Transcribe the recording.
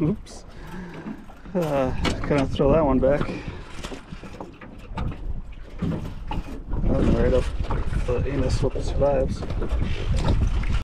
Oops. Uh, gonna throw that one back. That was right up the anus. Hope it survives.